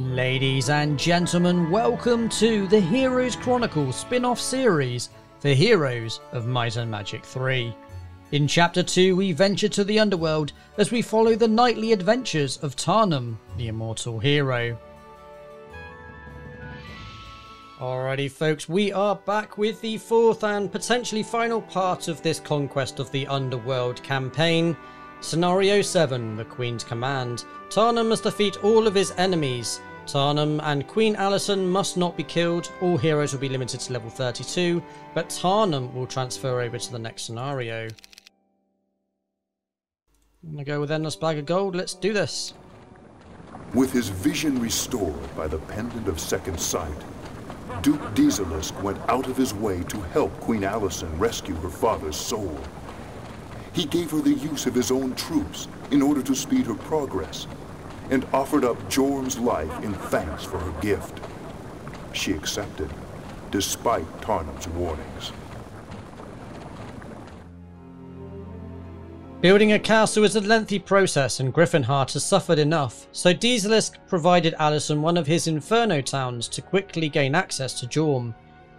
Ladies and gentlemen, welcome to the Heroes Chronicle spin off series for Heroes of Might and Magic 3. In Chapter 2, we venture to the underworld as we follow the nightly adventures of Tarnum, the immortal hero. Alrighty, folks, we are back with the fourth and potentially final part of this Conquest of the Underworld campaign. Scenario 7 The Queen's Command. Tarnum must defeat all of his enemies. Tarnum and Queen Alysanne must not be killed. All heroes will be limited to level 32, but Tarnum will transfer over to the next scenario. I'm gonna go with Endless Bag of Gold. Let's do this. With his vision restored by the Pendant of Second Sight, Duke Deezelisk went out of his way to help Queen Alysanne rescue her father's soul. He gave her the use of his own troops in order to speed her progress, and offered up Jorm's life in thanks for her gift. She accepted, despite Tarnum's warnings. Building a castle is a lengthy process and Griffinheart has suffered enough, so Deezelisk provided Alysanne one of his inferno towns to quickly gain access to Jorm.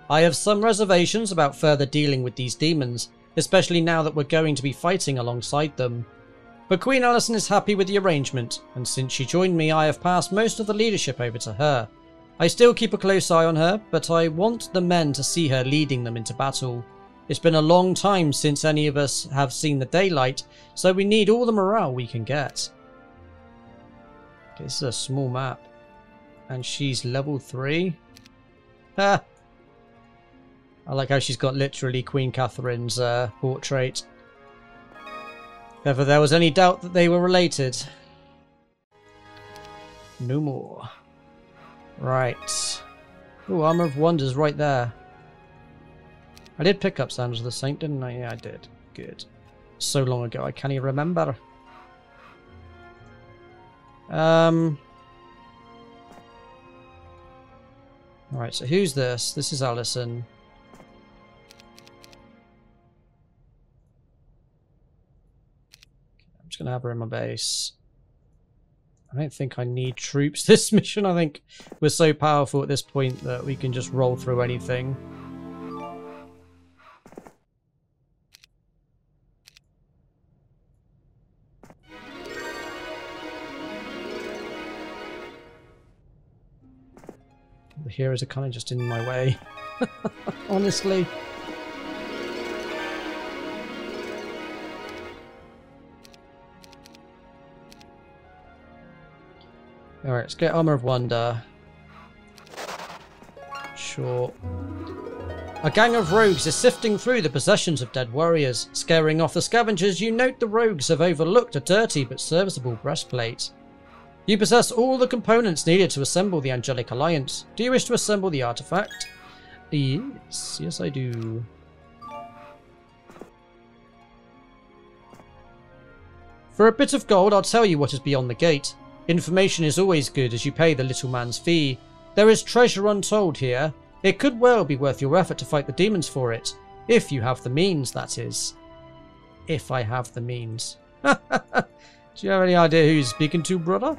I have some reservations about further dealing with these demons, especially now that we're going to be fighting alongside them. But Queen Alysanne is happy with the arrangement, and since she joined me I have passed most of the leadership over to her. I still keep a close eye on her, but I want the men to see her leading them into battle. It's been a long time since any of us have seen the daylight, so we need all the morale we can get. This is a small map. And she's level 3. Ah! I like how she's got literally Queen Catherine's uh, portrait. If ever there was any doubt that they were related. No more. Right. Oh, Armor of Wonders right there. I did pick up Sandals of the Saint, didn't I? Yeah, I did. Good. So long ago, I can't even remember. Um. Alright, so who's this? This is Alysanne. Going to have her in my base. I don't think I need troops this mission. I think we're so powerful at this point that we can just roll through anything. The heroes are kind of just in my way. Honestly. Alright, let's get Armor of Wonder. Sure. A gang of rogues is sifting through the possessions of dead warriors. Scaring off the scavengers, you note the rogues have overlooked a dirty but serviceable breastplate. You possess all the components needed to assemble the Angelic Alliance. Do you wish to assemble the artifact? Yes, yes I do. For a bit of gold, I'll tell you what is beyond the gate. Information is always good as you pay the little man's fee. There is treasure untold here. It could well be worth your effort to fight the demons for it. If you have the means, that is. If I have the means. Do you have any idea who you're speaking to, brother?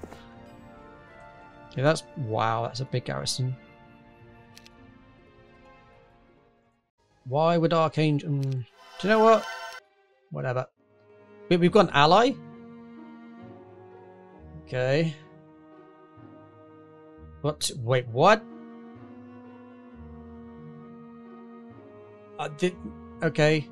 Yeah, that's... Wow, that's a big garrison. Why would Archangel... Mm, do you know what? Whatever. We, we've got an ally? Okay. What? Wait, what? Uh, did, okay.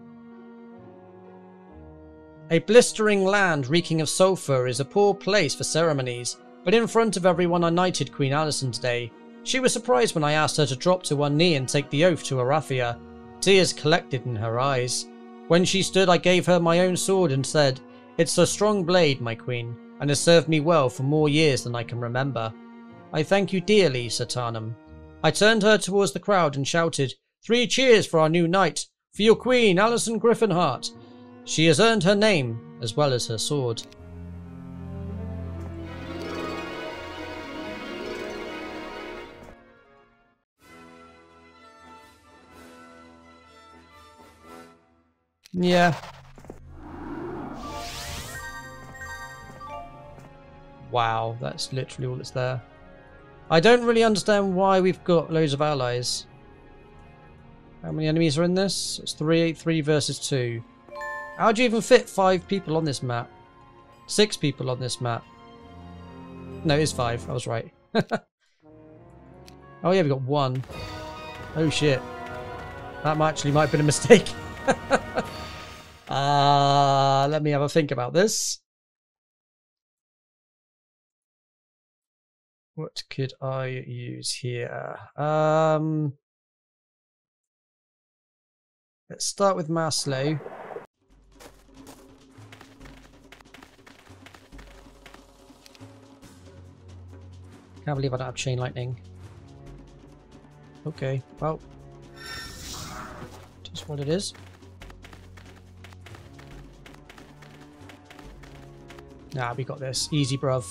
A blistering land reeking of sulphur is a poor place for ceremonies, but in front of everyone I knighted Queen Alysanne today. She was surprised when I asked her to drop to one knee and take the oath to Erathia. Tears collected in her eyes. When she stood, I gave her my own sword and said, It's a strong blade, my queen, and has served me well for more years than I can remember. I thank you dearly, Sir Tarnum. I turned her towards the crowd and shouted, Three cheers for our new knight, for your queen, Alison Griffinheart. She has earned her name, as well as her sword. Yeah. Wow, that's literally all that's there. I don't really understand why we've got loads of allies. How many enemies are in this? It's 383 versus 2. How do you even fit 5 people on this map? 6 people on this map. No, it's 5. I was right. oh yeah, we got 1. Oh shit. That actually might have been a mistake. Ah, uh, let me have a think about this. What could I use here? Um, let's start with Mass Slow. Can't believe I don't have chain lightning. Okay, well, just what it is. Nah, we got this. Easy, bruv.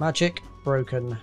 Magic broken.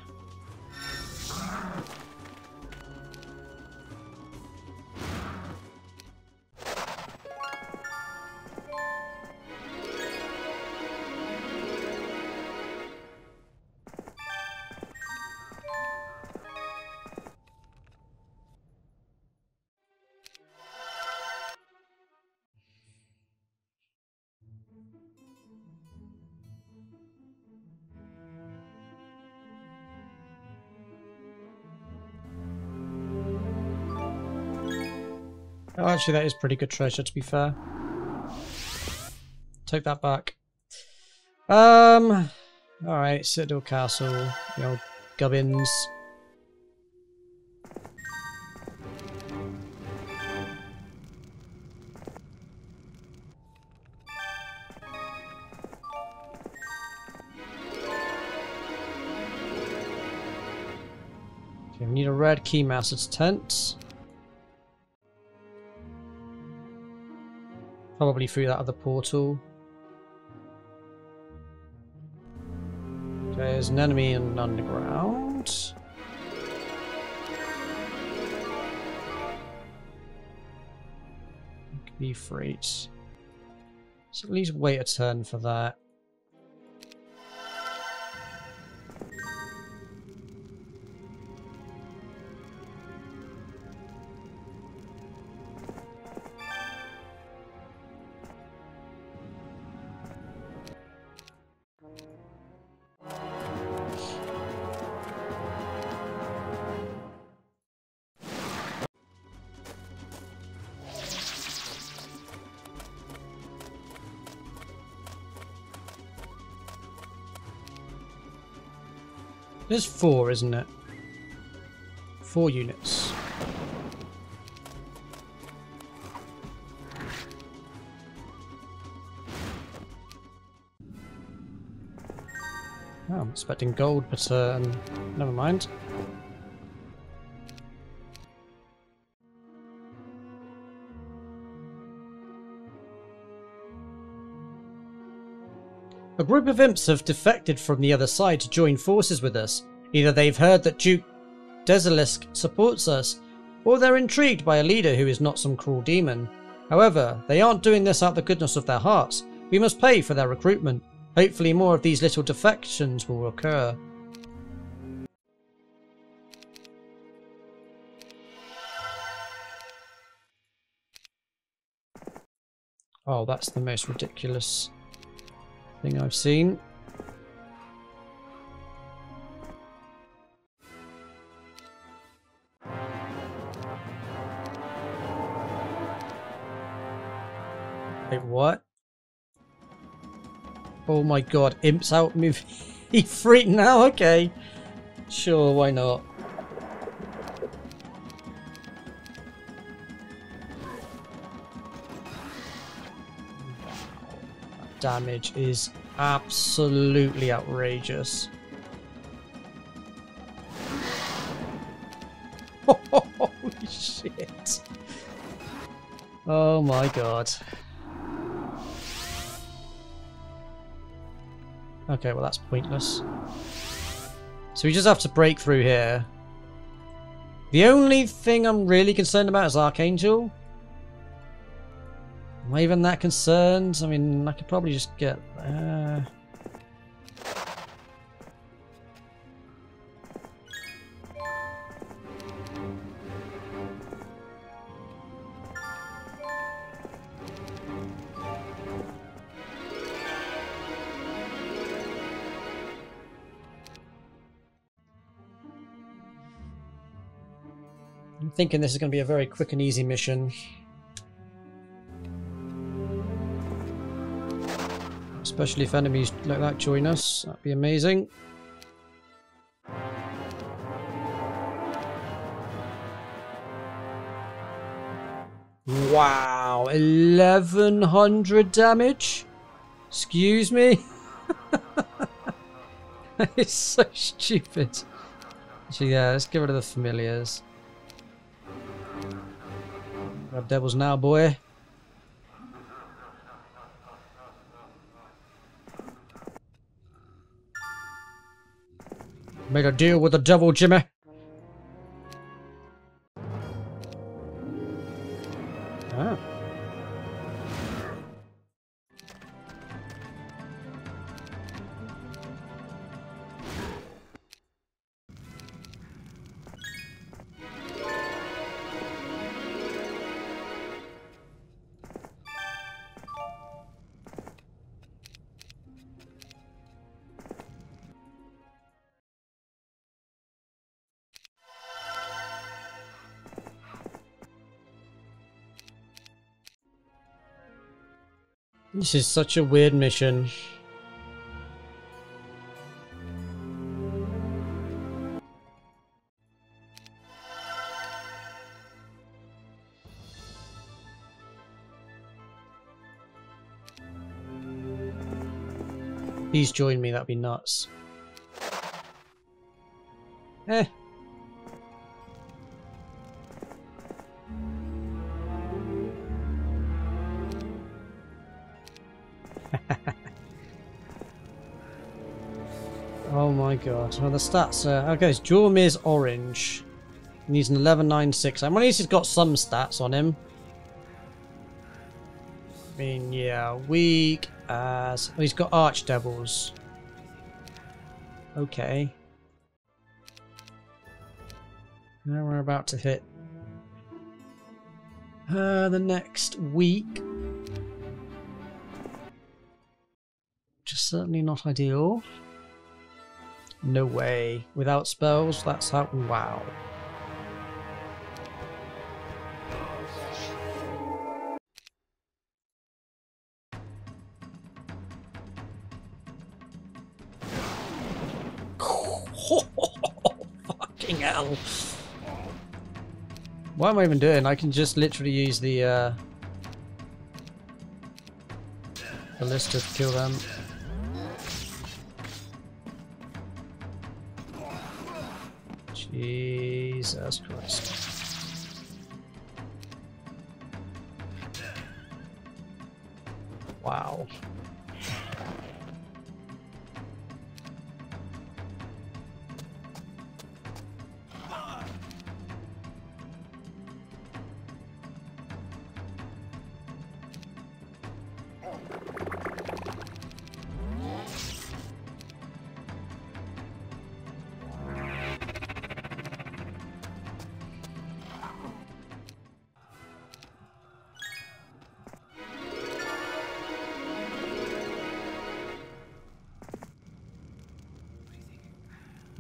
Actually, that is pretty good treasure, to be fair. Take that back. Um, alright, Citadel Castle, the old gubbins. Okay, we need a red key keymaster's tent. Probably through that other portal. There's an enemy in underground. Be freed. So at least wait a turn for that. There's four, isn't it? Four units. Oh, I'm expecting gold, but uh, never mind. A group of imps have defected from the other side to join forces with us. Either they've heard that Duke Deezelisk supports us, or they're intrigued by a leader who is not some cruel demon. However, they aren't doing this out of the goodness of their hearts. We must pay for their recruitment. Hopefully more of these little defections will occur. Oh, that's the most ridiculous thing I've seen. Oh my god, Imp's out move. he freaked now? Okay. Sure, why not? damage is absolutely outrageous. Holy shit. Oh my god. Okay, well that's pointless. So we just have to break through here. The only thing I'm really concerned about is Archangel. Am I even that concerned? I mean, I could probably just get... Uh... thinking this is going to be a very quick and easy mission. Especially if enemies like that join us. That'd be amazing. Wow, 1100 damage? Excuse me? it's so stupid. So yeah, let's get rid of the familiars. Devils now, boy. Made a deal with the devil, Jimmy. This is such a weird mission. Please join me, that'd be nuts. Eh. God. Well, the stats are... Okay, so Jormir's orange. He's an 1196. I mean, at least he's got some stats on him. I mean, yeah, weak as... Oh, he's got Archdevils. Okay. Now we're about to hit uh, the next week. Just certainly not ideal. No way. Without spells, that's how... Wow. Fucking hell. What am I even doing? I can just literally use the uh, the list to kill them.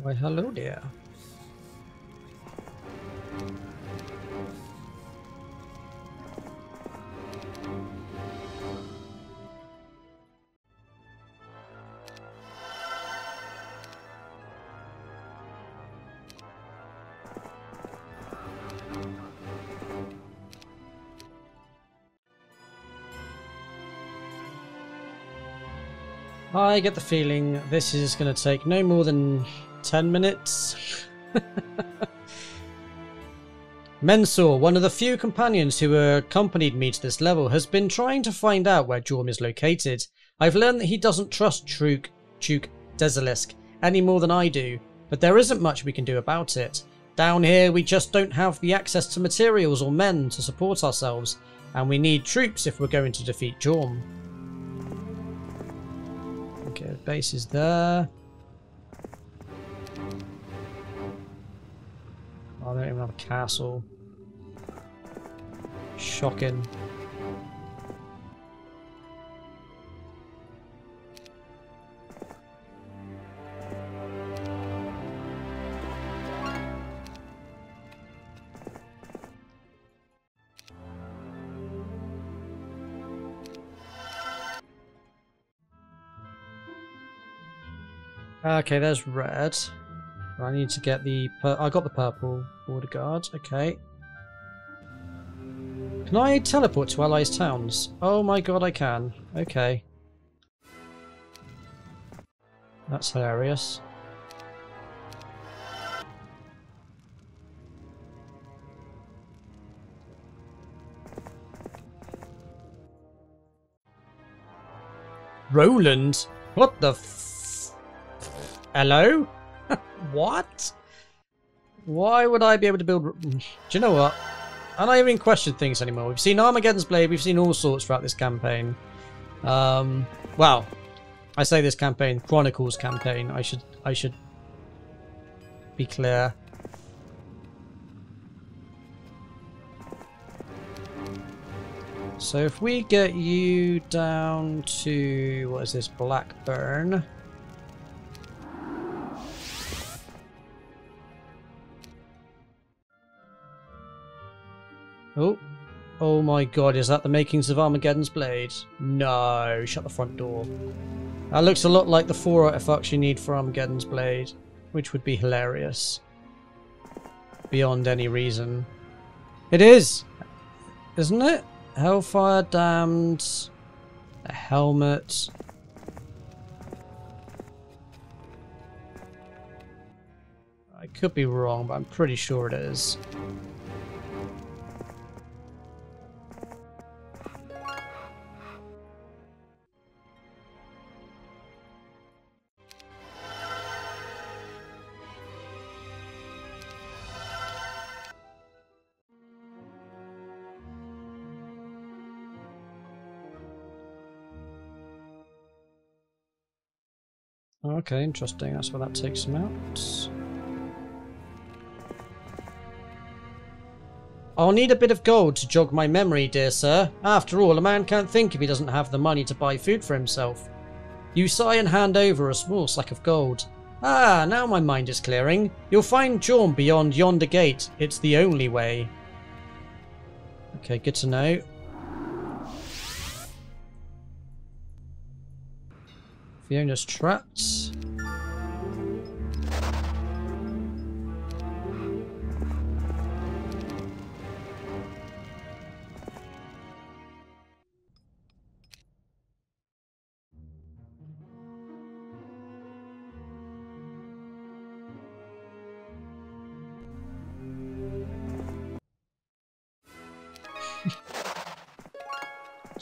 Why, hello there. I get the feeling this is going to take no more than 10 minutes. Mensur, one of the few companions who accompanied me to this level, has been trying to find out where Jorm is located. I've learned that he doesn't trust Truk, Chuk Deezelisk any more than I do, but there isn't much we can do about it. Down here, we just don't have the access to materials or men to support ourselves, And we need troops if we're going to defeat Jorm. Okay, base is there. I don't even have a castle. Shocking. Okay, there's red. I need to get the... I got the purple border guard. Okay. Can I teleport to allies' towns? Oh my god, I can. Okay. That's hilarious. Roland? What the f... Hello? What? Why would I be able to build... Do you know what? I don't even question things anymore. We've seen Armageddon's Blade, we've seen all sorts throughout this campaign. Um, well, I say this campaign, Chronicles campaign. I should, I should be clear. So if we get you down to, what is this, Blackburn? Oh. Oh my god, is that the makings of Armageddon's Blade? No, shut the front door. That looks a lot like the four artifacts you need for Armageddon's Blade, which would be hilarious. Beyond any reason. It is! Isn't it? Hellfire Damned, a helmet. I could be wrong, but I'm pretty sure it is. Okay, interesting. That's where that takes him out. I'll need a bit of gold to jog my memory, dear sir. After all, a man can't think if he doesn't have the money to buy food for himself. You sigh and hand over a small sack of gold. Ah, now my mind is clearing. You'll find Jorm beyond yonder gate. It's the only way. Okay, good to know. Fiona's trapped.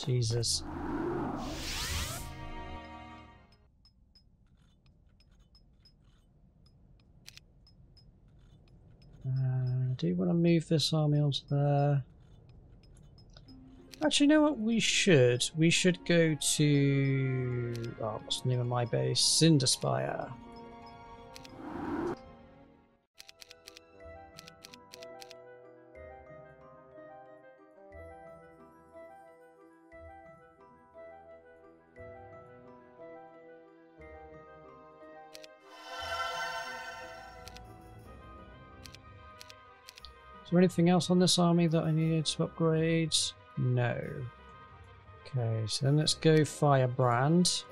Jesus. Uh, do you want to move this army onto there? Actually, you know what? We should. We should go to... Oh, what's the name of my base? Cinderspire. There anything else on this army that I needed to upgrade? No. Okay, so then let's go Firebrand.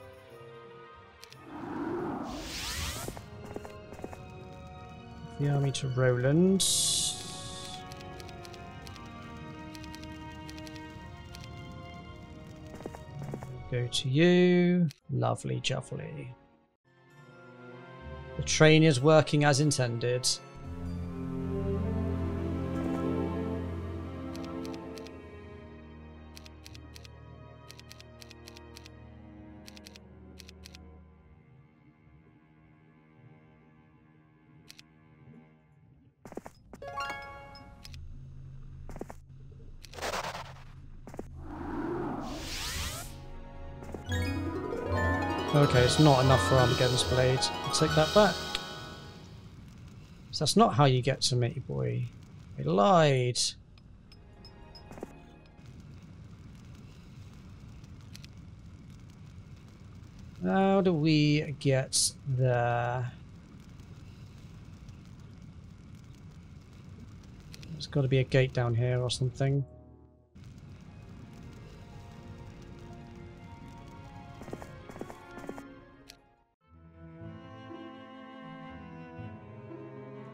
The army to Roland. Go to you. Lovely juffly. The train is working as intended. It's not enough for Armageddon's blade. I'll take that back. So that's not how you get to me, boy. I lied. How do we get there? There's got to be a gate down here or something.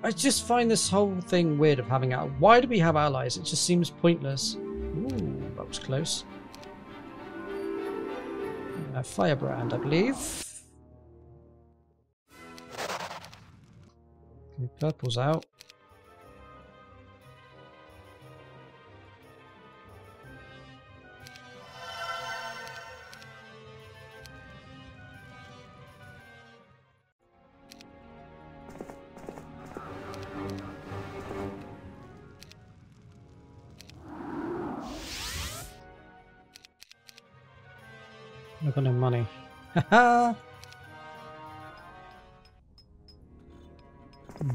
I just find this whole thing weird of having out. Why do we have allies? It just seems pointless. Ooh, that was close. A firebrand, I believe. The purple's out.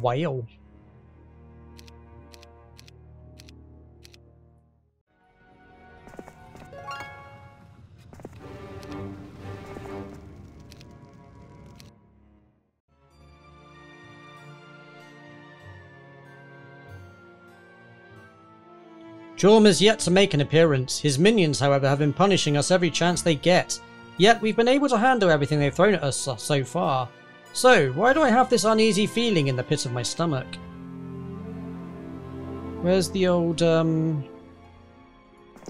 Wow. Jorm is yet to make an appearance. His minions, however, have been punishing us every chance they get. Yet we've been able to handle everything they've thrown at us so far. So, why do I have this uneasy feeling in the pit of my stomach? Where's the old, um...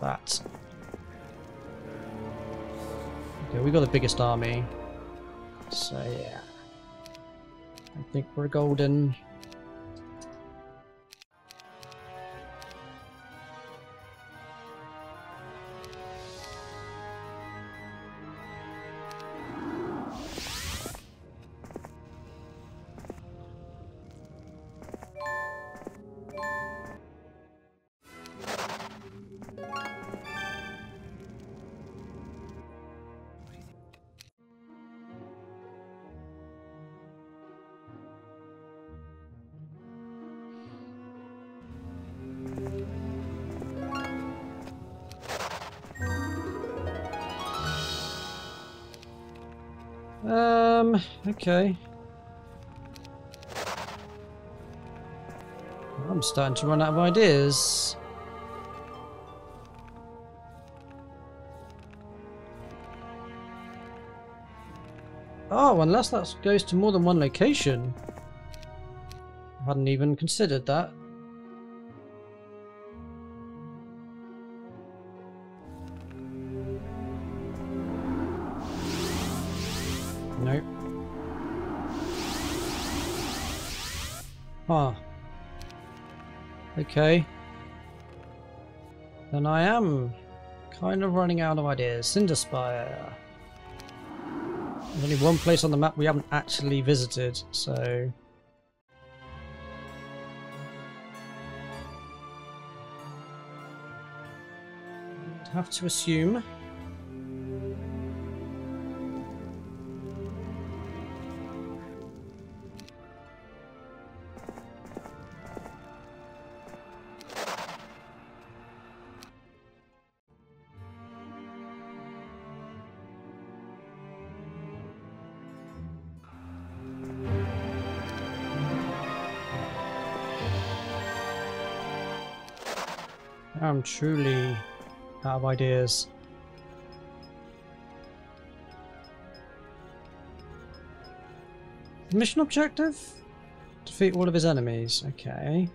That. Okay, we got the biggest army. So, yeah. I think we're golden. Um, okay. I'm starting to run out of ideas. Oh, unless that goes to more than one location. I hadn't even considered that. Okay. Then I am kind of running out of ideas. Cinderspire. There's only one place on the map we haven't actually visited, so... Have to assume truly out of ideas. Mission objective? Defeat all of his enemies. Okay.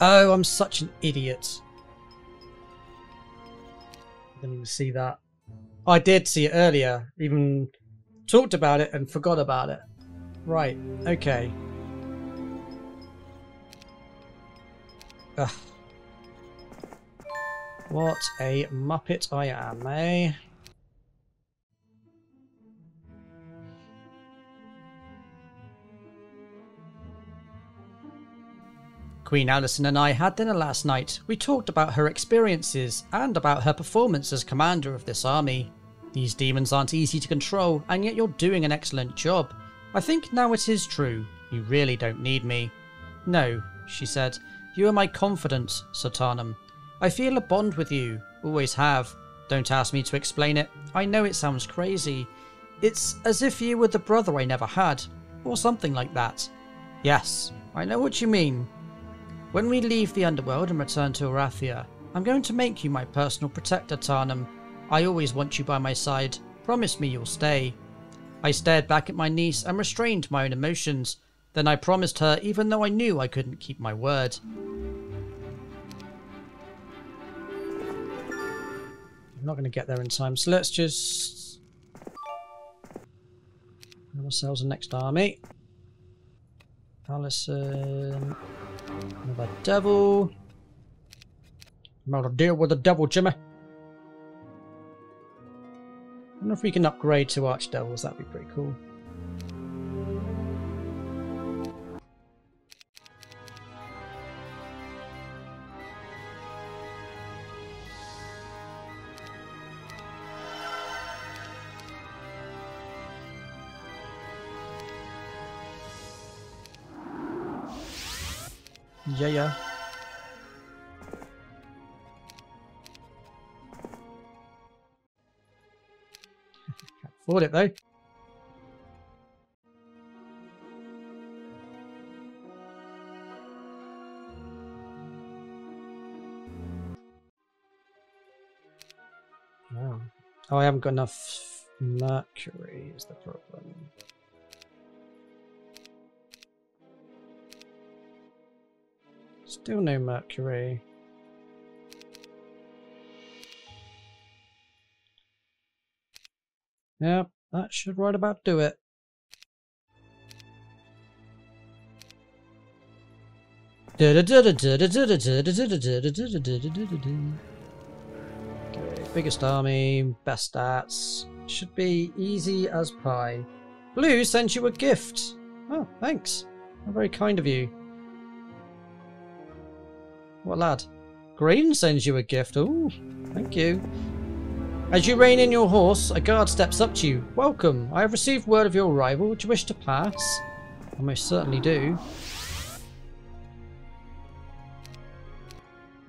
Oh, I'm such an idiot. I didn't even see that. I did see it earlier. Even talked about it and forgot about it. Right. Okay. Ugh. What a muppet I am, eh? Queen Alyson and I had dinner last night. We talked about her experiences and about her performance as commander of this army. These demons aren't easy to control, and yet you're doing an excellent job. I think now it is true. You really don't need me. No, she said. You are my confidence, Sir Tarnum. I feel a bond with you. Always have. Don't ask me to explain it. I know it sounds crazy. It's as if you were the brother I never had, or something like that. Yes, I know what you mean. When we leave the underworld and return to Erathia, I'm going to make you my personal protector, Tarnum. I always want you by my side. Promise me you'll stay. I stared back at my niece and restrained my own emotions. Then I promised her, even though I knew I couldn't keep my word. I'm not going to get there in time, so let's just have ourselves a next army. Allison, um, another devil. I'm deal with the devil, Jimmy. I wonder if we can upgrade to Archdevils, that'd be pretty cool. Yeah, yeah. Can't afford it though. Oh, I haven't got enough mercury is the problem. Still no mercury. Yep, that should right about do it. Okay, biggest army, best stats. Should be easy as pie. Blue sent you a gift. Oh, thanks. How very kind of you. What lad? Green sends you a gift. Oh, thank you. As you rein in your horse, a guard steps up to you. Welcome. I have received word of your arrival. Would you wish to pass? I most certainly do.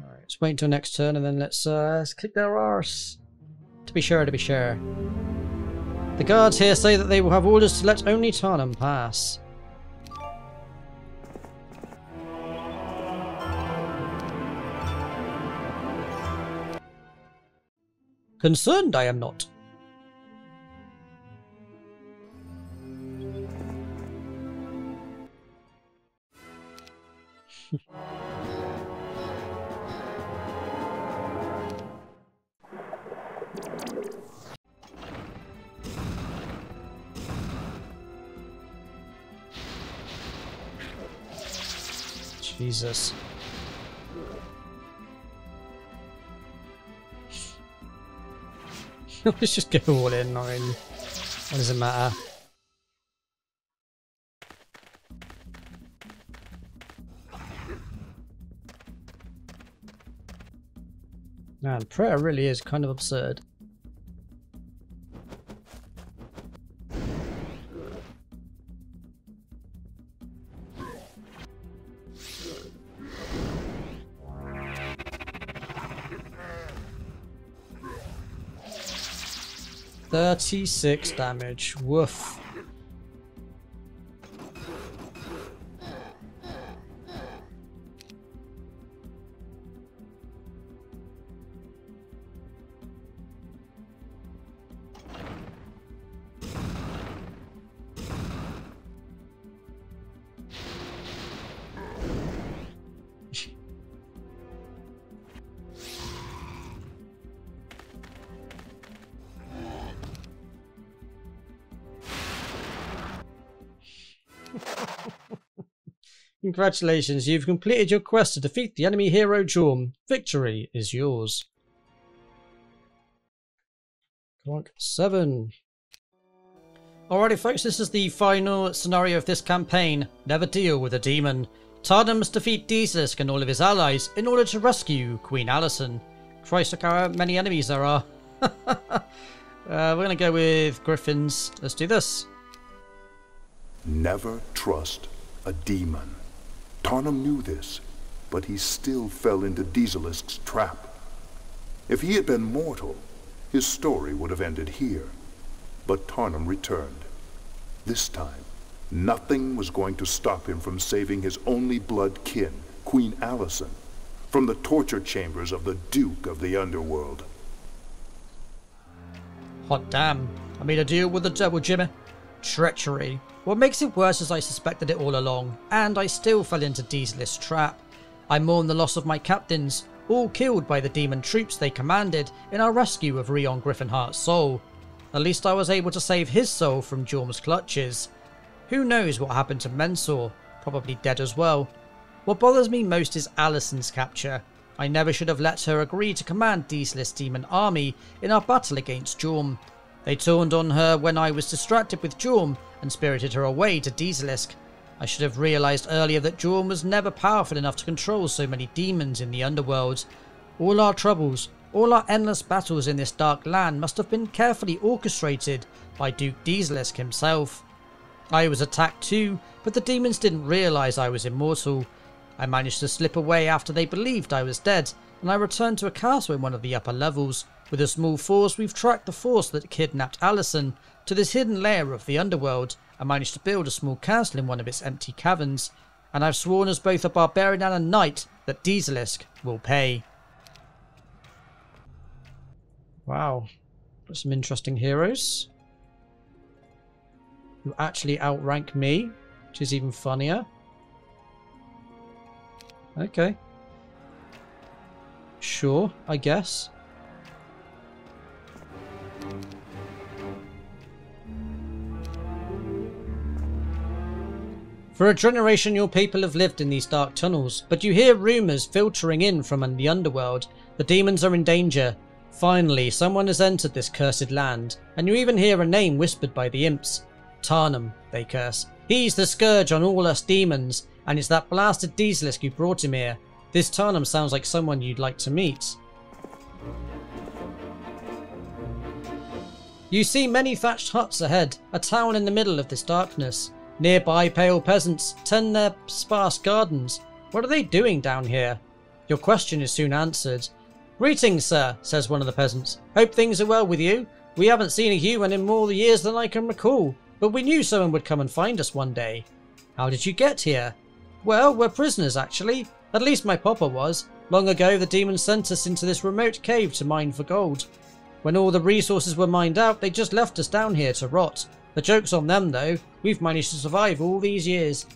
Alright, let's wait until next turn and then let's, uh, let's kick their arse. To be sure, to be sure. The guards here say that they will have orders to let only Tarnum pass. Concerned I am not. Jesus. Let's just go all in, I mean, what does it matter? Man, prayer really is kind of absurd. Thirty-six damage. Woof. Congratulations, you've completed your quest to defeat the enemy hero Jorm. Victory is yours. Clock 7. Alrighty folks, this is the final scenario of this campaign. Never deal with a demon. Tarnum must defeat Deezelisk and all of his allies in order to rescue Queen Alyson. Christ, look how many enemies there are. Uh, we're going to go with Griffins. Let's do this. Never trust a demon. Tarnum knew this, but he still fell into Deezelisk's trap. If he had been mortal, his story would have ended here. But Tarnum returned. This time, nothing was going to stop him from saving his only blood kin, Queen Alyson, from the torture chambers of the Duke of the Underworld. Hot damn. I made a deal with the devil, Jimmy. Treachery. What makes it worse is I suspected it all along, and I still fell into Deezelisk's trap. I mourn the loss of my captains, all killed by the demon troops they commanded in our rescue of Rion Gryphonheart's soul. At least I was able to save his soul from Jorm's clutches. Who knows what happened to Mensor? Probably dead as well. What bothers me most is Alyson's capture. I never should have let her agree to command Deezelisk's demon army in our battle against Jorm. They turned on her when I was distracted with Jorm and spirited her away to Deezelisk. I should have realised earlier that Jorm was never powerful enough to control so many demons in the underworld. All our troubles, all our endless battles in this dark land must have been carefully orchestrated by Duke Deezelisk himself. I was attacked too, but the demons didn't realise I was immortal. I managed to slip away after they believed I was dead, and I returned to a castle in one of the upper levels. With a small force, we've tracked the force that kidnapped Alyson to this hidden layer of the underworld and managed to build a small castle in one of its empty caverns. And I've sworn as both a barbarian and a knight that Deezelisk will pay. Wow. Got some interesting heroes. Who actually outrank me, which is even funnier. Okay. Sure, I guess. For a generation your people have lived in these dark tunnels, but you hear rumours filtering in from the underworld. The demons are in danger. Finally, someone has entered this cursed land, and you even hear a name whispered by the imps. Tarnum, they curse. He's the scourge on all us demons, and it's that blasted Deezelisk who brought him here. This Tarnum sounds like someone you'd like to meet. You see many thatched huts ahead, a town in the middle of this darkness. Nearby, pale peasants tend their sparse gardens. What are they doing down here? Your question is soon answered. Greetings, sir, says one of the peasants. Hope things are well with you. We haven't seen a human in more years than I can recall, but we knew someone would come and find us one day. How did you get here? Well, we're prisoners, actually. At least my papa was. Long ago, the demon sent us into this remote cave to mine for gold. When all the resources were mined out, they just left us down here to rot. The joke's on them though, we've managed to survive all these years.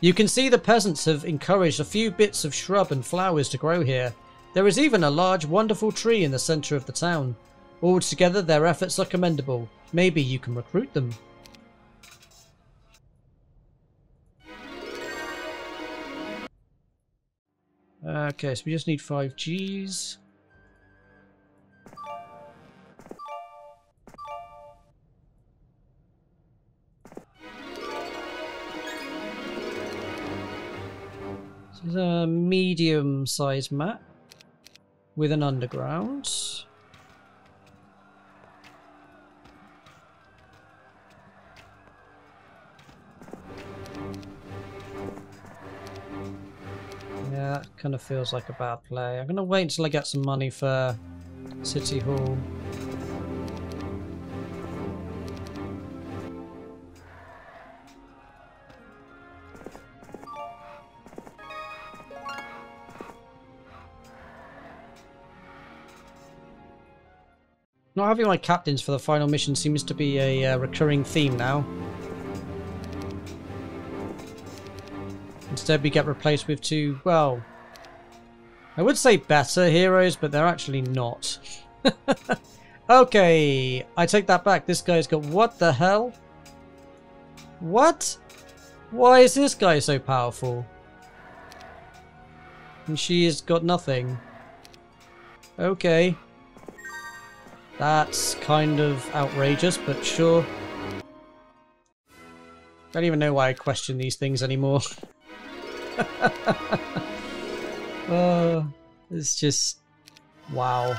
You can see the peasants have encouraged a few bits of shrub and flowers to grow here. There is even a large wonderful tree in the centre of the town. Altogether their efforts are commendable. Maybe you can recruit them. Okay, so we just need 5 Gs. Is a medium-sized map with an underground. Yeah, that kind of feels like a bad play. I'm going to wait until I get some money for City Hall. Not having my captains for the final mission seems to be a uh, recurring theme now. Instead we get replaced with two, well, I would say better heroes, but they're actually not. okay, I take that back. This guy's got what the hell? What? Why is this guy so powerful? And she has got nothing. Okay. That's kind of outrageous, but sure. Don't even know why I question these things anymore. uh, it's just... Wow.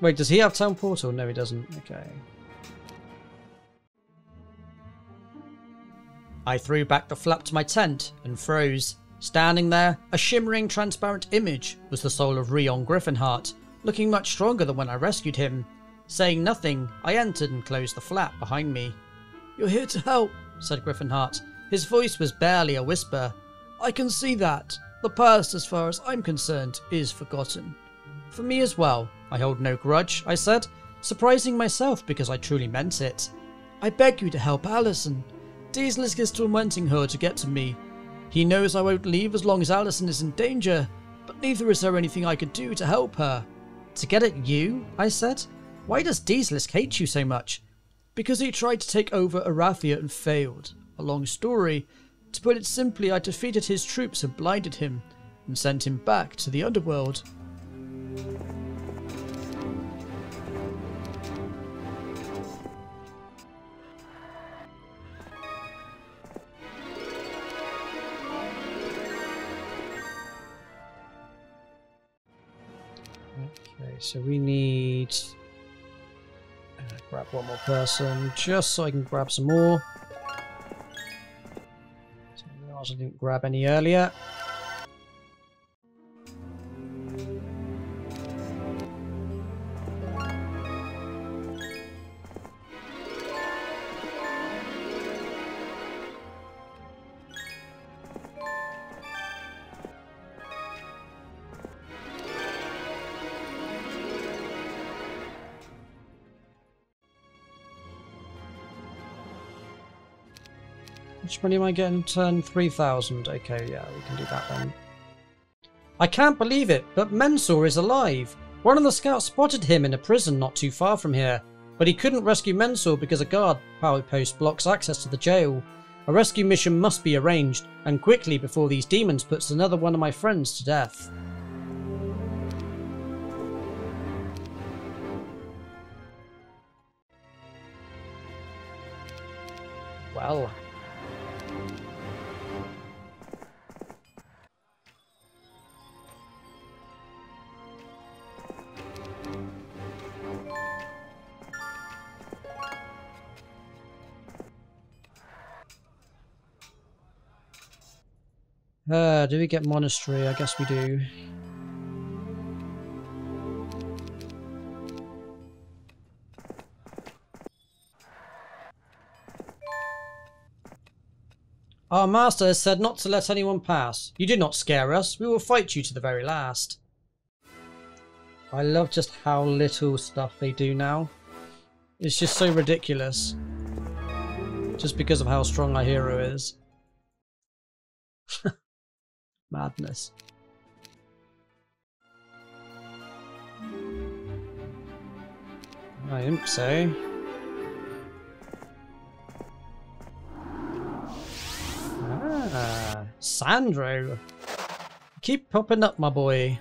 Wait, does he have town portal? No, he doesn't. Okay. I threw back the flap to my tent and froze. Standing there, a shimmering transparent image was the soul of Rion Gryphonheart, looking much stronger than when I rescued him. Saying nothing, I entered and closed the flap behind me. You're here to help, said Gryphonheart. His voice was barely a whisper. I can see that. The past, as far as I'm concerned, is forgotten. For me as well. I hold no grudge, I said, surprising myself because I truly meant it. I beg you to help Allison. Deezelisk is tormenting her to get to me. He knows I won't leave as long as Allison is in danger, but neither is there anything I could do to help her. To get at you? I said. Why does Deezelisk hate you so much? Because he tried to take over Erathia and failed. A long story. To put it simply, I defeated his troops and blinded him, and sent him back to the underworld. Okay, so we need uh, grab one more person just so I can grab some more. I didn't grab any earlier. Which money am I getting? Turn 3,000. Okay, yeah, we can do that then. I can't believe it, but Mensor is alive. One of the scouts spotted him in a prison not too far from here, but he couldn't rescue Mensor because a guard power post blocks access to the jail. A rescue mission must be arranged, and quickly before these demons puts another one of my friends to death. Do we get monastery? I guess we do. Our master has said not to let anyone pass. You did not scare us. We will fight you to the very last. I love just how little stuff they do now. It's just so ridiculous. Just because of how strong our hero is. Madness. I imp say. Ah, Sandro. Keep popping up, my boy.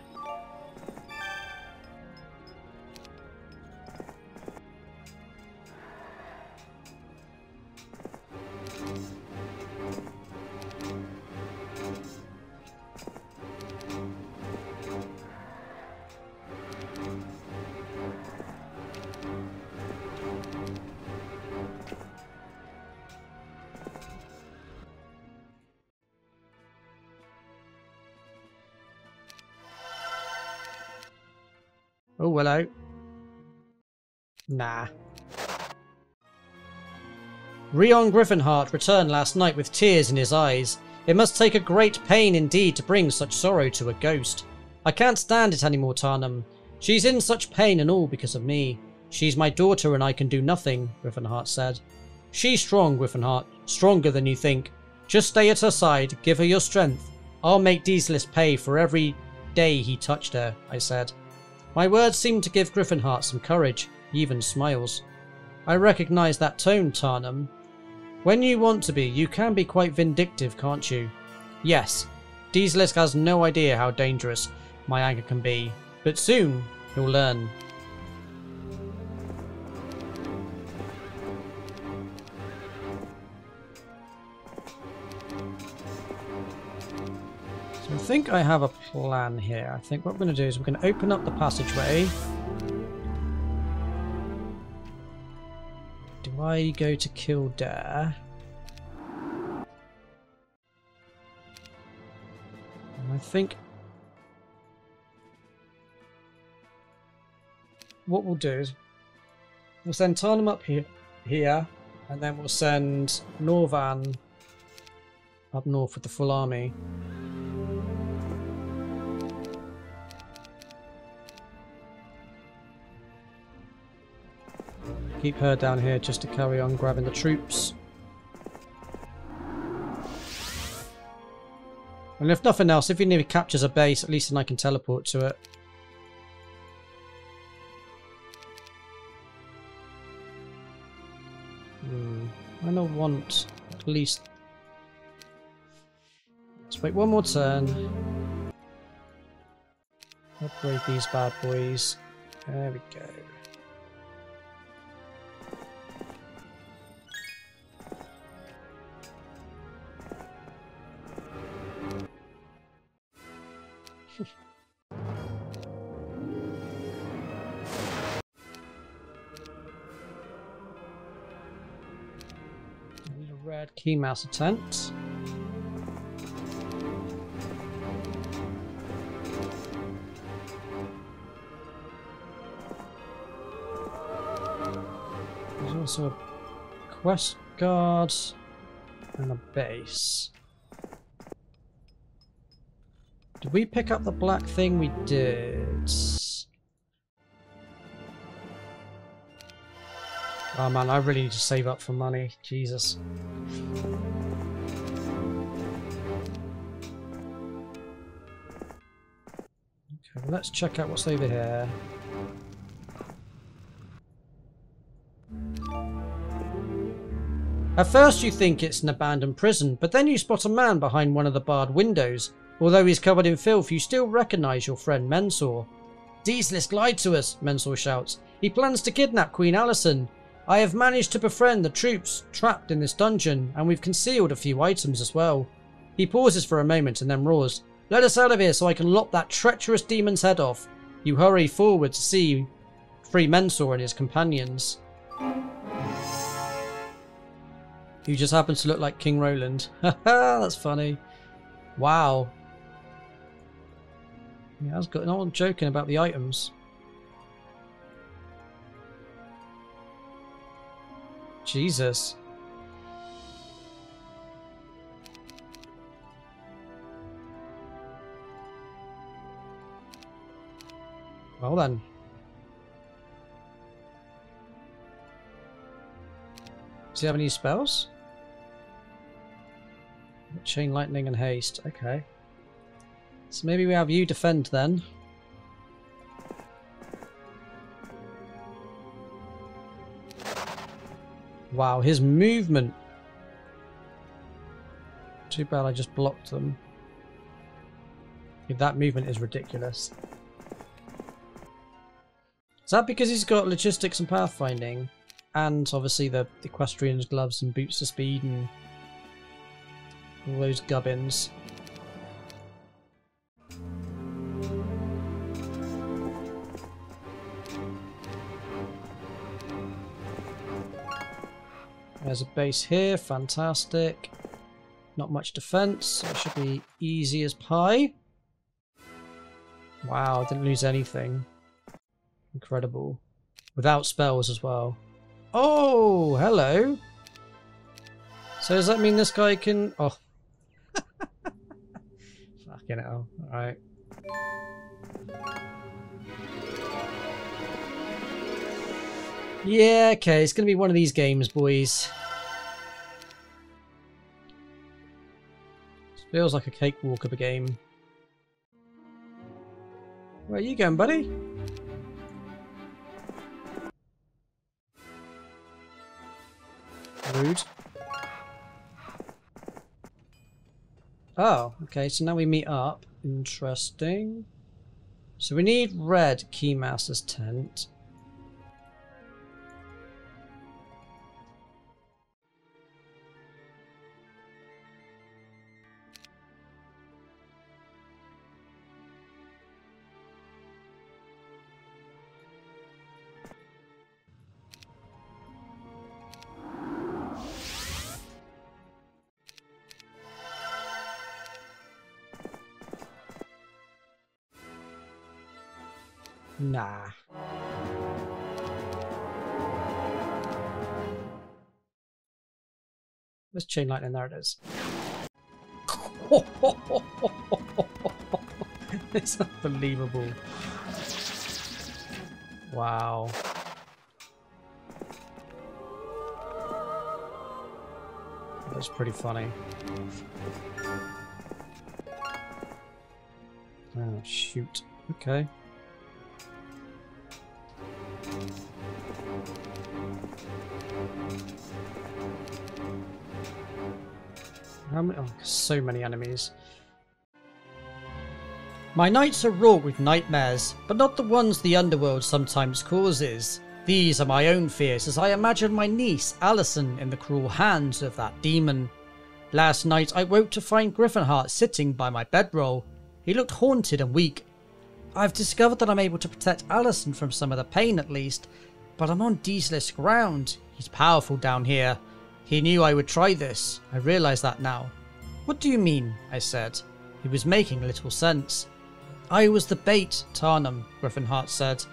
Rion Gryphonheart returned last night with tears in his eyes. It must take a great pain indeed to bring such sorrow to a ghost. I can't stand it anymore, Tarnum. She's in such pain and all because of me. She's my daughter and I can do nothing, Gryphonheart said. She's strong, Gryphonheart, stronger than you think. Just stay at her side, give her your strength. I'll make Deezelisk pay for every day he touched her, I said. My words seemed to give Gryphonheart some courage, he even smiles. I recognise that tone, Tarnum. When you want to be, you can be quite vindictive, can't you? Yes, Deezelisk has no idea how dangerous my anger can be, but soon he'll learn. So I think I have a plan here. I think what we're going to do is we're going to open up the passageway. I go to Kildare. I think what we'll do is we'll send Tarnum up here, here, and then we'll send Norvan up north with the full army. Keep her down here just to carry on grabbing the troops. And if nothing else, if he nearly captures a base, at least then I can teleport to it. Hmm. I don't want at least... Let's wait one more turn. Upgrade these bad boys. There we go. Red keymaster tent. There's also a quest guard and a base. Did we pick up the black thing? We did. Oh man, I really need to save up for money. Jesus. Okay, well, let's check out what's over here. At first you think it's an abandoned prison, but then you spot a man behind one of the barred windows. Although he's covered in filth, you still recognize your friend Mensor. Deezelisk lied to us, Mensor shouts. He plans to kidnap Queen Alison. I have managed to befriend the troops trapped in this dungeon, and we've concealed a few items as well. He pauses for a moment and then roars, Let us out of here so I can lop that treacherous demon's head off. You hurry forward to see free Mensor and his companions. Who just happens to look like King Roland. Haha, that's funny. Wow. Yeah, I was got no one joking about the items. Jesus. Well then. Does he have any spells? Chain lightning and haste. Okay. So maybe we have you defend then. Wow, his movement. Too bad I just blocked them. That movement is ridiculous. Is that because he's got logistics and pathfinding? And obviously the equestrian's gloves and boots of speed and all those gubbins. There's a base here, fantastic. Not much defense, so it should be easy as pie. Wow, didn't lose anything. Incredible. Without spells as well. Oh, hello. So does that mean this guy can... Oh. Fucking hell. Alright. Yeah, okay, it's going to be one of these games, boys. Feels like a cakewalk of a game. Where are you going, buddy? Rude. Oh, okay, so now we meet up. Interesting. So we need red key Keymaster's tent. Nah. Where's chain lightning? There it is. it's unbelievable. Wow. That's pretty funny. Oh, shoot. Okay. How many? Oh, so many enemies. My nights are wrought with nightmares, but not the ones the underworld sometimes causes. These are my own fears as I imagine my niece, Alison, in the cruel hands of that demon. Last night I woke to find Gryphonheart sitting by my bedroll. He looked haunted and weak. I've discovered that I'm able to protect Alison from some of the pain at least, but I'm on Deezelisk ground. He's powerful down here. He knew I would try this. I realise that now. What do you mean? I said. He was making little sense. I was the bait, Tarnum, Gryphonheart said.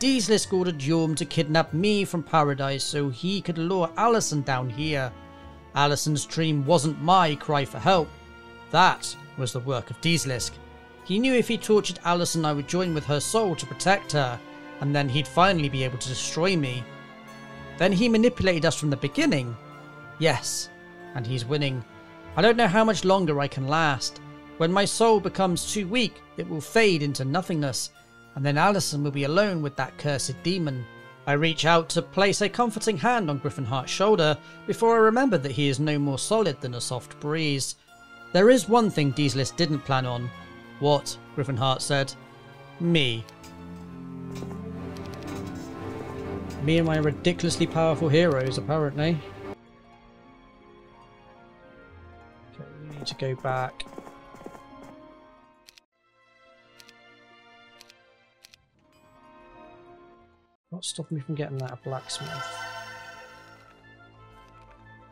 Deezelisk ordered Jorm to kidnap me from paradise so he could lure Allison down here. Allison's dream wasn't my cry for help. That was the work of Deezelisk. He knew if he tortured Allison, I would join with her soul to protect her, and then he'd finally be able to destroy me. Then he manipulated us from the beginning. Yes, and he's winning. I don't know how much longer I can last. When my soul becomes too weak, it will fade into nothingness, and then Alison will be alone with that cursed demon. I reach out to place a comforting hand on Gryphonheart's shoulder before I remember that he is no more solid than a soft breeze. There is one thing Deezelisk didn't plan on. What? Gryphonheart said. Me. Me and my ridiculously powerful heroes, apparently. Need to go back. What's stopping me from getting that a blacksmith?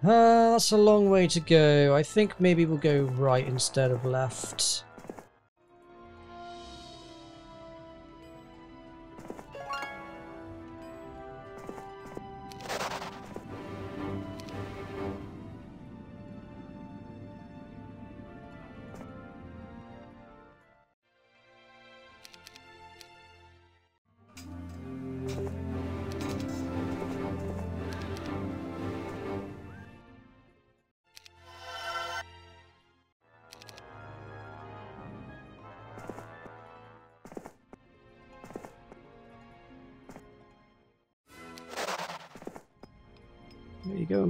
Uh, that's a long way to go. I think maybe we'll go right instead of left.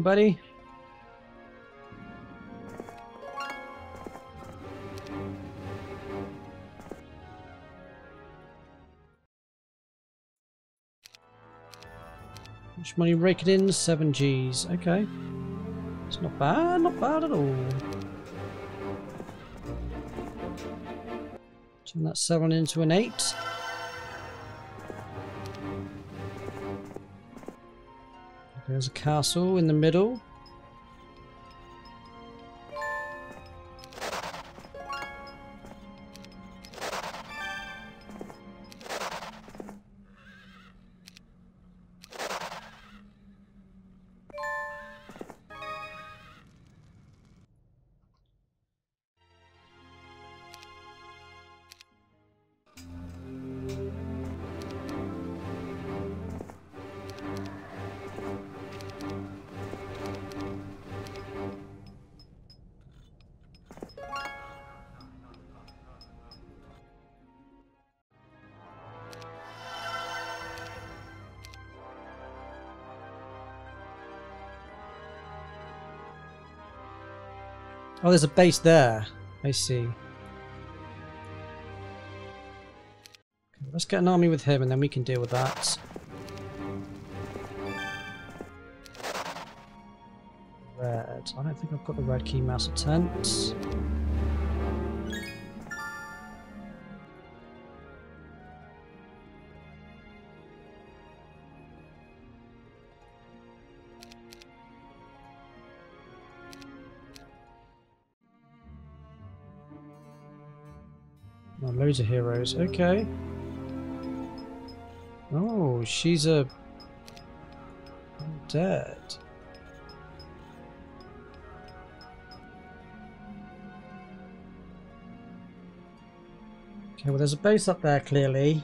Buddy? Much money raking in? 7 Gs. Okay. It's not bad, not bad at all. Turn that 7 into an 8. There's a castle in the middle. Oh, there's a base there. I see. Okay, let's get an army with him and then we can deal with that. Red. I don't think I've got the red key mouse tent. Of heroes. Okay. Oh, she's a dead. Okay, well there's a base up there clearly.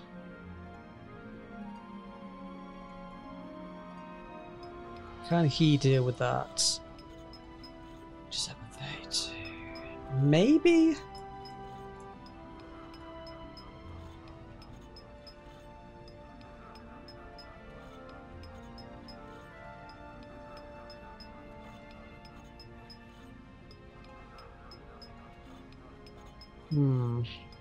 Can he deal with that? Seven thirty-two. Maybe. Hmm.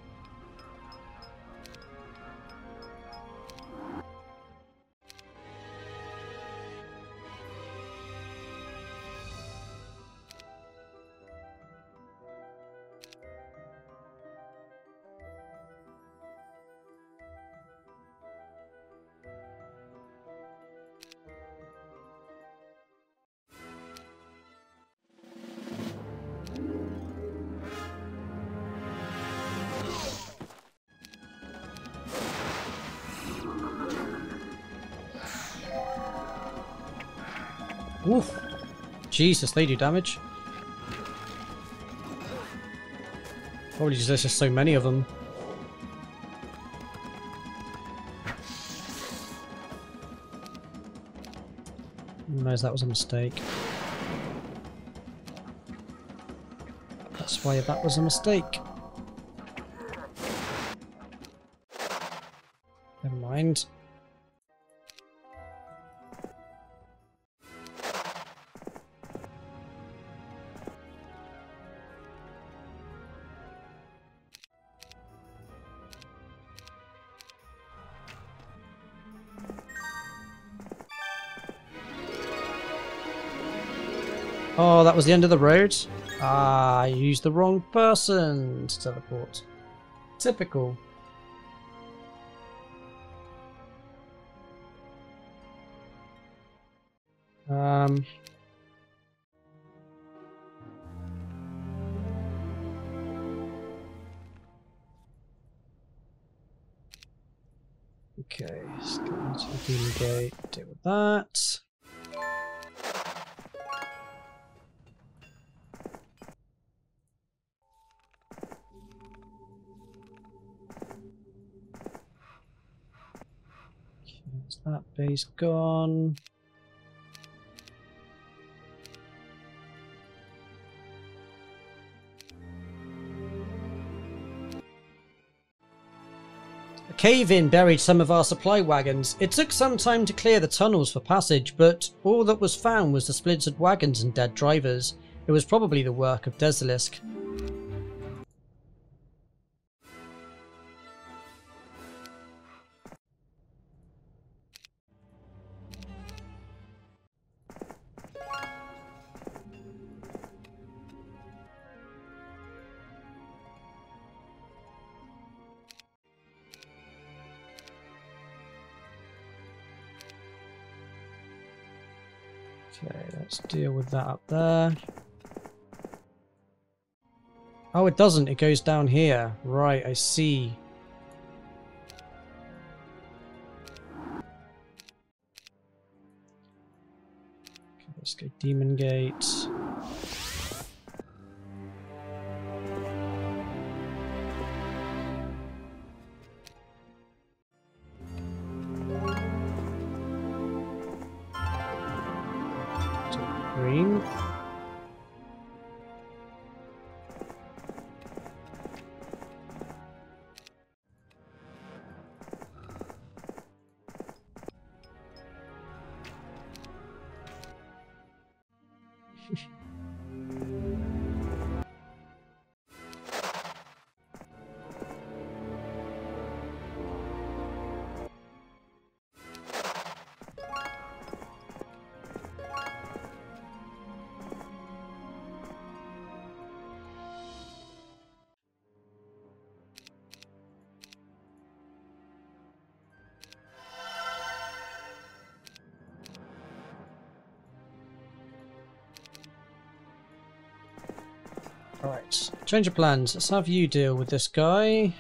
Jesus, they do damage. Probably because there's just so many of them. Realize that was a mistake. That's why that was a mistake. Never mind. That was the end of the road? Ah, I used the wrong person to teleport. Typical. Um... Okay, let's go into the Gate, deal with that. Base gone? A cave-in buried some of our supply wagons. It took some time to clear the tunnels for passage, but all that was found was the splintered wagons and dead drivers. It was probably the work of Deezelisk. That up there. Oh, it doesn't. It goes down here. Right, I see. Okay, let's go Demon Gate. Green. Alright, change of plans. Let's have you deal with this guy.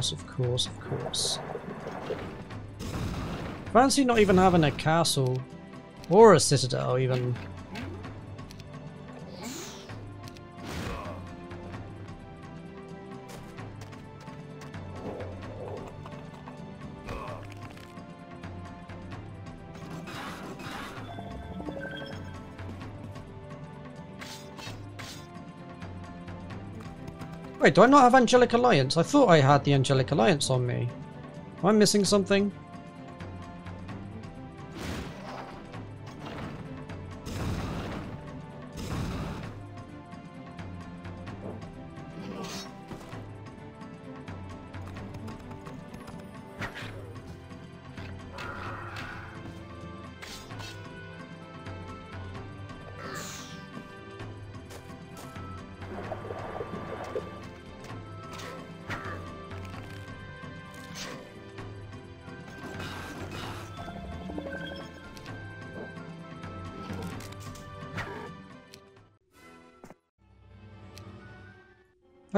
Course, of course, of course. Fancy not even having a castle or a citadel, even. Wait, do I not have Angelic Alliance? I thought I had the Angelic Alliance on me. Am I missing something?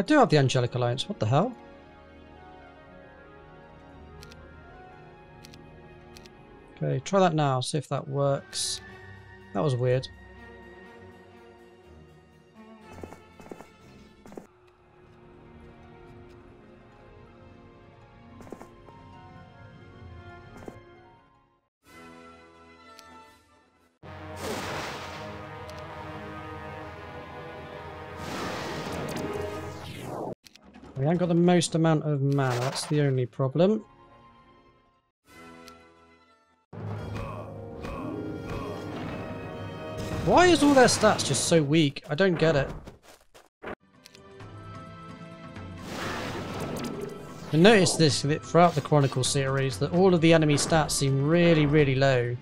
I do have the Angelic Alliance. What the hell? Okay, try that now. See if that works. That was weird. Haven't got the most amount of mana, that's the only problem. Why is all their stats just so weak? I don't get it. I noticed this throughout the Chronicle series, that all of the enemy stats seem really, really low.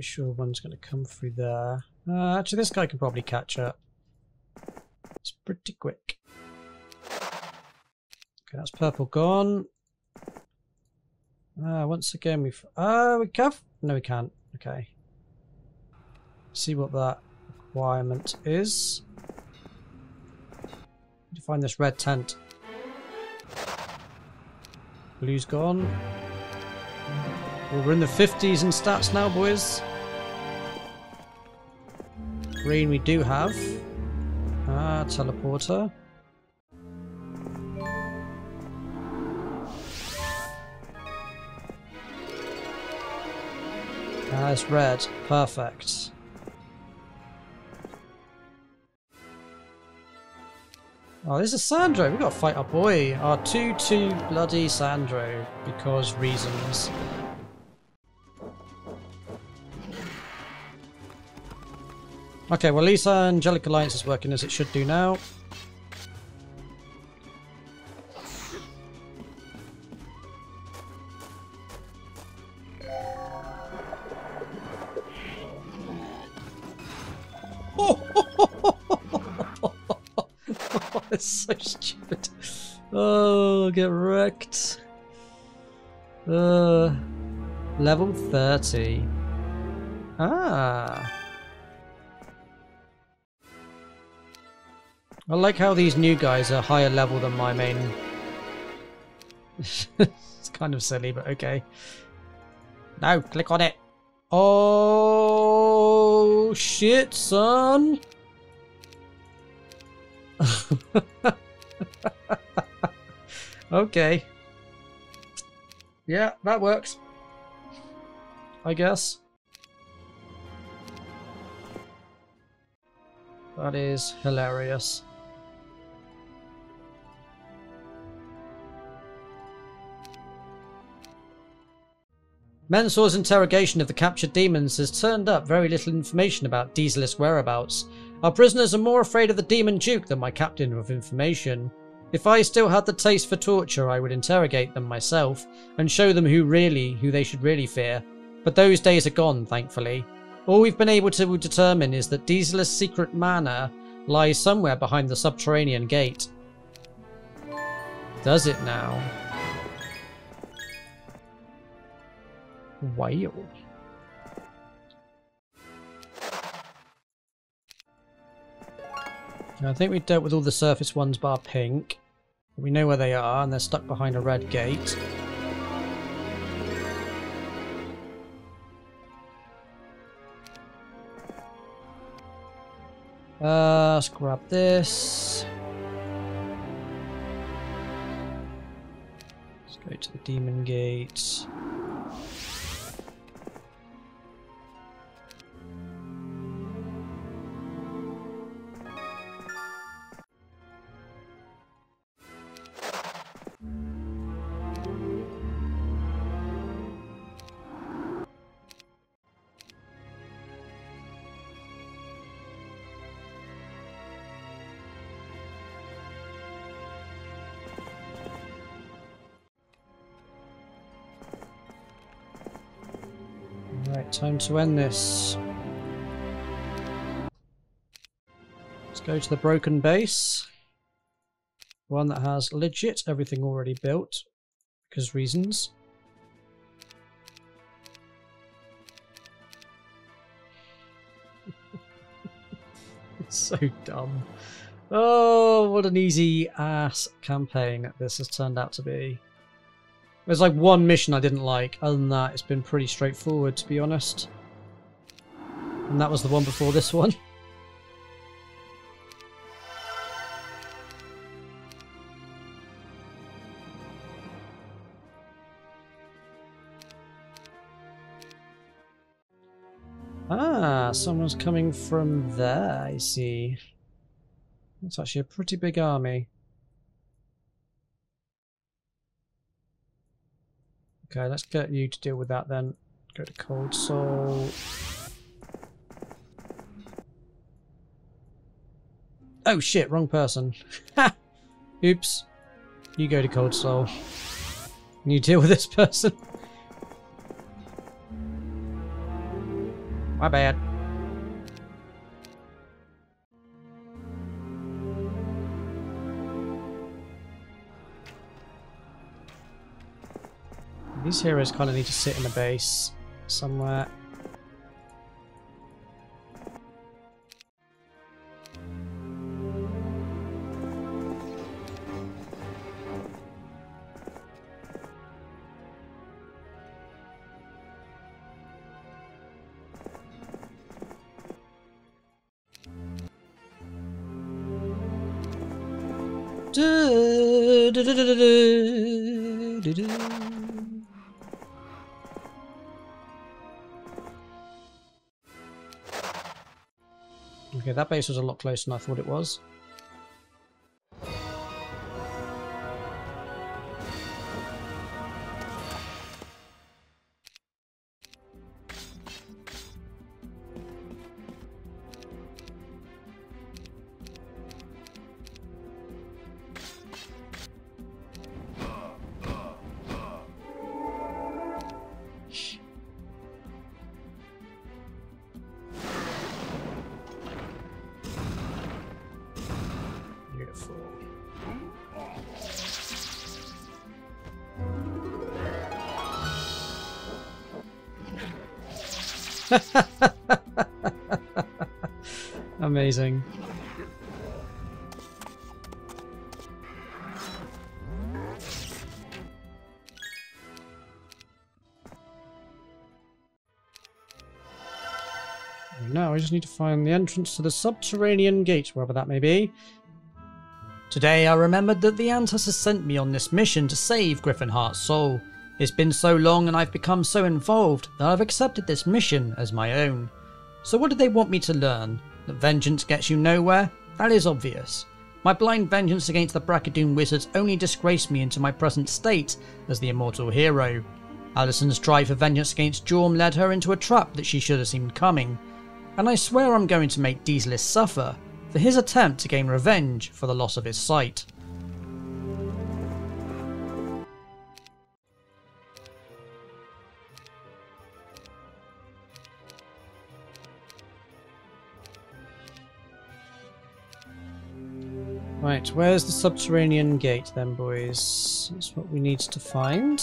Pretty sure one's going to come through there. Uh, actually, this guy can probably catch up. It's pretty quick. Okay, that's purple gone. Uh, once again, we've... Uh, we can... No, we can't. Okay. See what that requirement is. To find this red tent. Blue's gone. Well, we're in the 50s in stats now, boys. Green we do have. Ah, teleporter. Ah, it's red. Perfect. Oh, this is Sandro. We've gotta fight our boy. Our 2-2 bloody Sandro. Because reasons. Okay, well, Lisa Angelic Alliance is working as it should do now. It's so stupid. Oh, get wrecked. Uh, level 30. Ah. I like how these new guys are higher level than my main. it's kind of silly, but okay. Now, click on it. Oh shit, son. okay. Yeah, that works. I guess. That is hilarious. Mensor's interrogation of the captured demons has turned up very little information about Diesel's whereabouts. Our prisoners are more afraid of the demon duke than my captain of information. If I still had the taste for torture, I would interrogate them myself and show them who really, who they should really fear. But those days are gone, thankfully. All we've been able to determine is that Diesel's secret manor lies somewhere behind the subterranean gate. Does it now? Whale. I think we dealt with all the surface ones bar pink. We know where they are and they're stuck behind a red gate. Uh, let's grab this. Let's go to the demon gate. Time to end this. Let's go to the broken base. One that has legit everything already built, because reasons. it's so dumb. Oh, what an easy ass campaign this has turned out to be. There's like one mission I didn't like. Other than that, it's been pretty straightforward, to be honest. And that was the one before this one. Ah, someone's coming from there, I see. That's actually a pretty big army. Okay, let's get you to deal with that then. Go to Cold Soul. Oh shit, wrong person. Oops. You go to Cold Soul. You deal with this person. My bad. These heroes kind of need to sit in a base somewhere. Base was a lot closer than I thought it was. Now I just need to find the entrance to the subterranean gate, wherever that may be. Today I remembered that the has sent me on this mission to save Gryphonheart's soul. It's been so long and I've become so involved that I've accepted this mission as my own. So what do they want me to learn? That vengeance gets you nowhere? That is obvious. My blind vengeance against the Bracaduun wizards only disgraced me into my present state as the immortal hero. Alysanne's drive for vengeance against Jorm led her into a trap that she should have seen coming, and I swear I'm going to make Deezelisk suffer for his attempt to gain revenge for the loss of his sight. Right, where's the subterranean gate then, boys? That's what we need to find.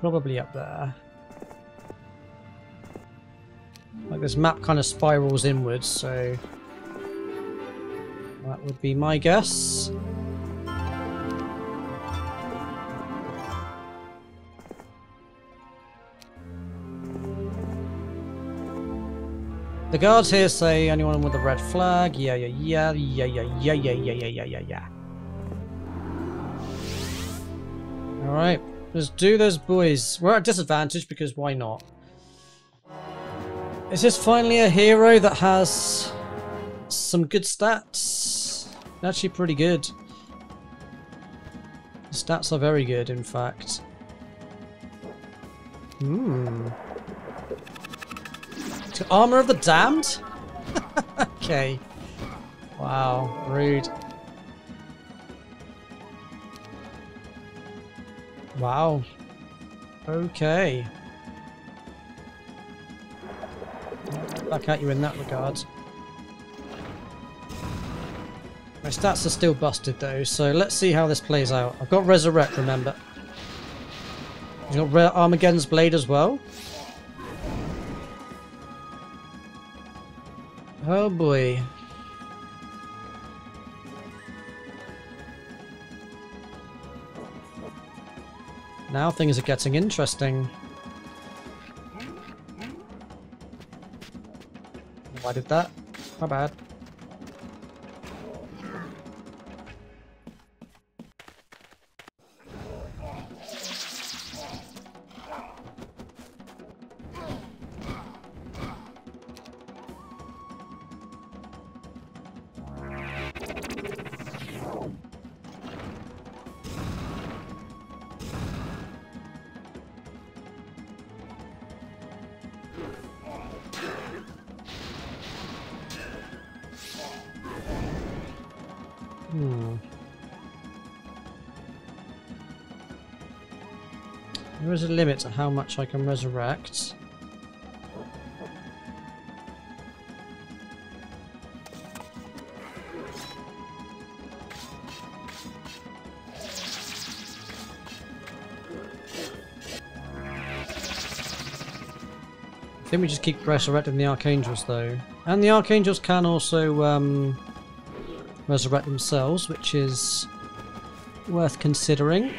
Probably up there. Like this map kind of spirals inwards, so that would be my guess. The guards here say anyone with a red flag. Yeah, yeah, yeah, yeah, yeah, yeah, yeah, yeah, yeah, yeah, yeah, yeah. Alright, let's do those boys. We're at disadvantage because why not? Is this finally a hero that has some good stats? Actually pretty good. The stats are very good, in fact. Hmm. Armor of the Damned? okay. Wow, rude. Wow. Okay. Back at you in that regard. My stats are still busted though, so let's see how this plays out. I've got Resurrect, remember. You've got Armageddon's Blade as well. Oh boy. Now things are getting interesting. Wadita. apa bad. How much I can resurrect. I think we just keep resurrecting the Archangels though. And the Archangels can also um, resurrect themselves, which is worth considering.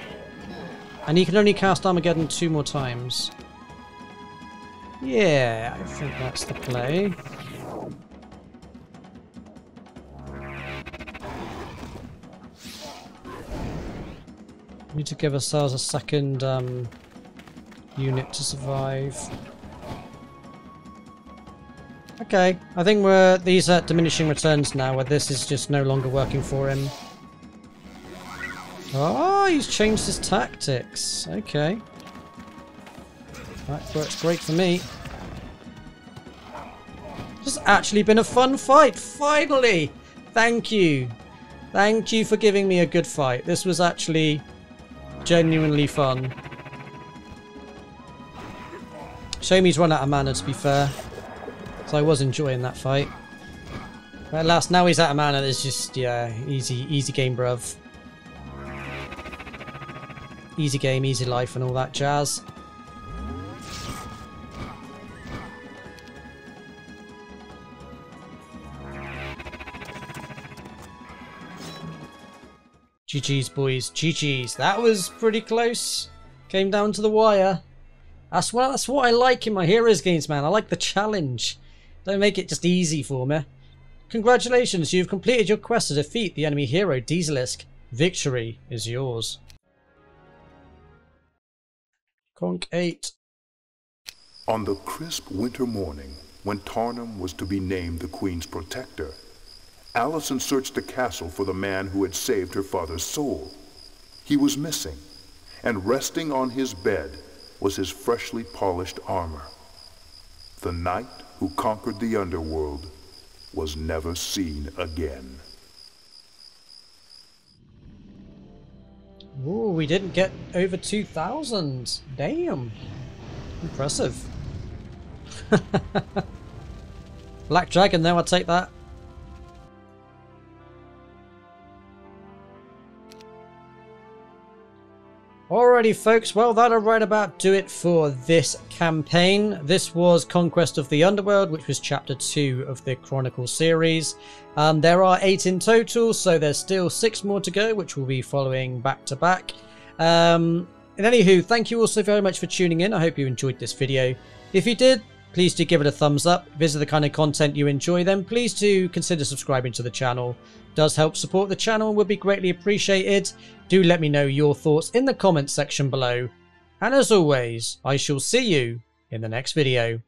And he can only cast Armageddon two more times. Yeah, I think that's the play. Need to give ourselves a second um, unit to survive. Okay, I think we're these are diminishing returns now, where this is just no longer working for him. Oh, Oh, he's changed his tactics. Okay. That works great for me. This has actually been a fun fight, finally! Thank you. Thank you for giving me a good fight. This was actually genuinely fun. Shame he's run out of mana, to be fair. So I was enjoying that fight. At last, now he's out of mana, it's just, yeah, easy, easy game, bruv. Easy game, easy life and all that jazz. GG's boys, GG's. That was pretty close. Came down to the wire. That's what, that's what I like in my Heroes games, man. I like the challenge. Don't make it just easy for me. Congratulations, you've completed your quest to defeat the enemy hero Deezelisk. Victory is yours. Conk 8. On the crisp winter morning, when Tarnum was to be named the Queen's protector, Alysanne searched the castle for the man who had saved her father's soul. He was missing, and resting on his bed was his freshly polished armor. The knight who conquered the underworld was never seen again. Ooh, we didn't get over 2,000. Damn. Impressive. Black Dragon, though, I'll take that. Alrighty folks, well that'll right about do it for this campaign. This was Conquest of the Underworld, which was chapter 2 of the Chronicle series. Um, there are 8 in total, so there's still 6 more to go, which we'll be following back to back. Um, and anywho, thank you also very much for tuning in. I hope you enjoyed this video. If you did, please do give it a thumbs up. If this is the kind of content you enjoy, then please do consider subscribing to the channel does help support the channel and would be greatly appreciated. Do let me know your thoughts in the comments section below. And as always, I shall see you in the next video.